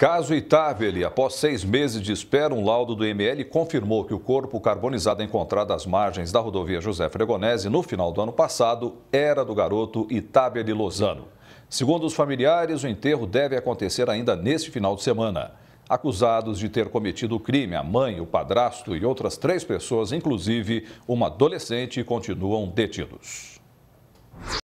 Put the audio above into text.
Caso Itabeli, após seis meses de espera, um laudo do ML confirmou que o corpo carbonizado encontrado às margens da rodovia José Fregonese no final do ano passado era do garoto Itabeli Lozano. Segundo os familiares, o enterro deve acontecer ainda neste final de semana. Acusados de ter cometido o crime, a mãe, o padrasto e outras três pessoas, inclusive uma adolescente, continuam detidos.